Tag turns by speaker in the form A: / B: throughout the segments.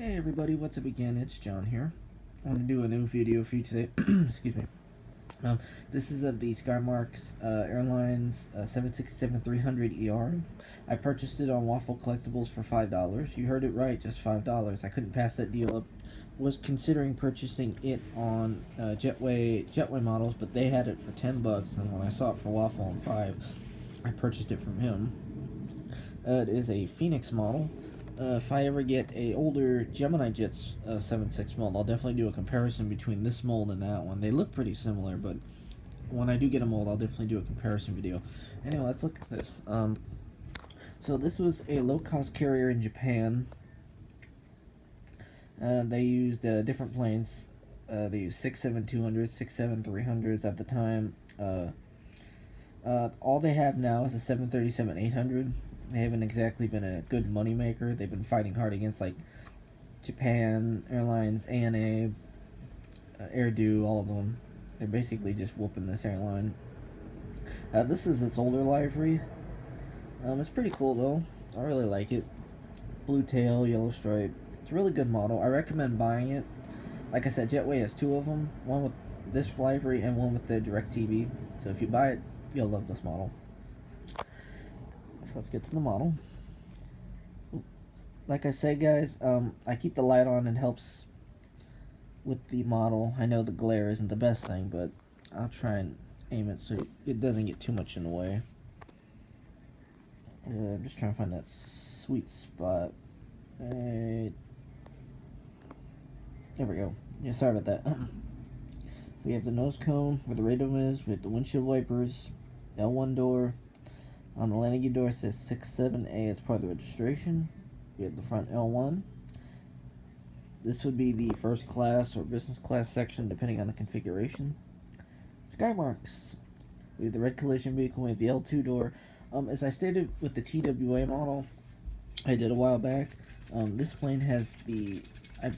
A: Hey everybody, what's up again? It's John here. I want to do a new video for you today. Excuse me. Um, this is of the Skymarks uh, Airlines uh, 767-300 ER. I purchased it on Waffle Collectibles for $5. You heard it right, just $5. I couldn't pass that deal up. Was considering purchasing it on uh, Jetway Jetway models, but they had it for 10 bucks, and when I saw it for Waffle on 5 I purchased it from him. Uh, it is a Phoenix model uh, if I ever get a older Gemini Jets uh, 7.6 mold, I'll definitely do a comparison between this mold and that one. They look pretty similar, but when I do get a mold, I'll definitely do a comparison video. Anyway, let's look at this. Um, so this was a low-cost carrier in Japan. Uh, they used uh, different planes. Uh, they used 67200s, 67300s at the time. Uh, uh, all they have now is a 737-800 they haven't exactly been a good moneymaker. They've been fighting hard against like Japan Airlines, ANA, uh, Airdo, all of them. They're basically just whooping this airline. Uh, this is its older livery. Um, it's pretty cool though. I really like it. Blue tail, yellow stripe. It's a really good model. I recommend buying it. Like I said, Jetway has two of them. One with this livery and one with the DirecTV. So if you buy it, you'll love this model. So let's get to the model. Like I said, guys, um, I keep the light on. It helps with the model. I know the glare isn't the best thing, but I'll try and aim it so it doesn't get too much in the way. Uh, I'm just trying to find that sweet spot. Right. There we go. Yeah, sorry about that. we have the nose cone where the radome is. We have the windshield wipers, L1 door, on the landing gear door, it says 67A as part of the registration. We have the front L1. This would be the first class or business class section, depending on the configuration. Skymarks. We have the red collision vehicle. We have the L2 door. Um, as I stated with the TWA model, I did a while back. Um, this plane has the.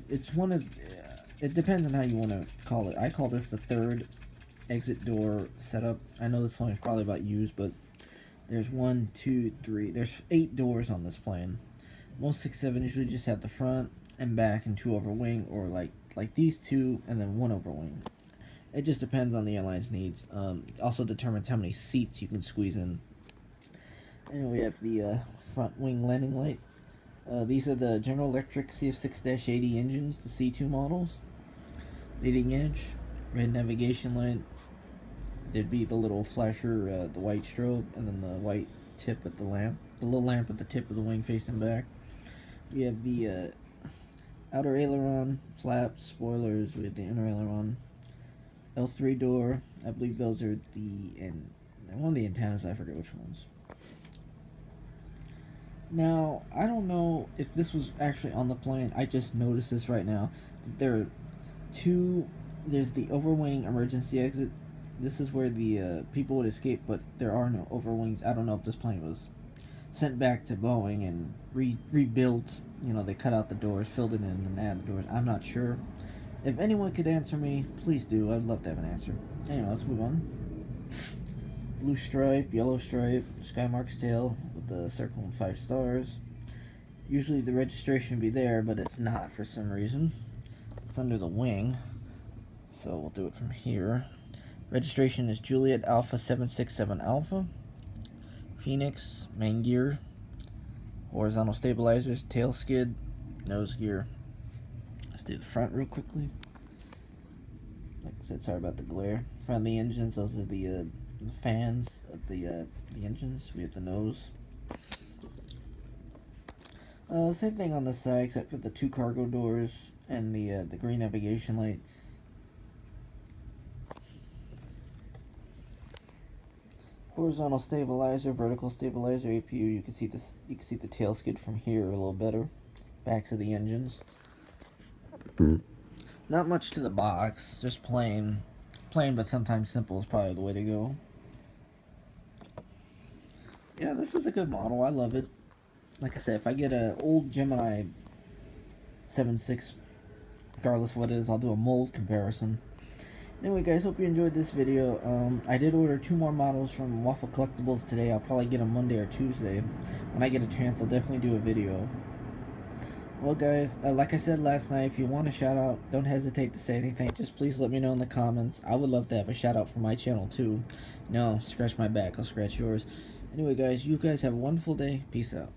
A: it's one of. Uh, it depends on how you want to call it. I call this the third exit door setup. I know this one is probably about used, but there's one, two, three. There's eight doors on this plane. Most six seven usually just have the front and back and two over wing, or like like these two and then one over wing. It just depends on the airline's needs. Um, also determines how many seats you can squeeze in. And we have the uh, front wing landing light. Uh, these are the General Electric CF6-80 engines, the C2 models. Leading edge, red navigation light, there'd be the little flasher, uh, the white strobe, and then the white tip at the lamp. The little lamp at the tip of the wing facing back. We have the uh, outer aileron, flaps, spoilers. We have the inner aileron. L3 door. I believe those are the and one of the antennas. I forget which ones. Now I don't know if this was actually on the plane. I just noticed this right now. There are two. There's the overwing emergency exit this is where the uh, people would escape, but there are no overwings. I don't know if this plane was sent back to Boeing and re rebuilt. You know, they cut out the doors, filled it in, and added the doors. I'm not sure. If anyone could answer me, please do. I'd love to have an answer. Anyway, let's move on. Blue stripe, yellow stripe, Skymark's tail with the circle and five stars. Usually the registration would be there, but it's not for some reason. It's under the wing. So we'll do it from here. Registration is Juliet Alpha 767 Alpha. Phoenix, main gear, horizontal stabilizers, tail skid, nose gear. Let's do the front real quickly. Like I said, sorry about the glare. Front of the engines, those are the, uh, the fans of the, uh, the engines. We have the nose. Uh, same thing on the side, except for the two cargo doors and the uh, the green navigation light. Horizontal stabilizer, vertical stabilizer, APU. You can see this. You can see the tail skid from here a little better. Backs of the engines. Mm. Not much to the box, just plain, plain but sometimes simple is probably the way to go. Yeah, this is a good model. I love it. Like I said, if I get an old Gemini 7.6, regardless what it is, I'll do a mold comparison. Anyway guys, hope you enjoyed this video. Um, I did order two more models from Waffle Collectibles today. I'll probably get them Monday or Tuesday. When I get a chance, I'll definitely do a video. Well, guys, uh, like I said last night, if you want a shout out, don't hesitate to say anything. Just please let me know in the comments. I would love to have a shout out for my channel too. No, scratch my back, I'll scratch yours. Anyway, guys, you guys have a wonderful day. Peace out.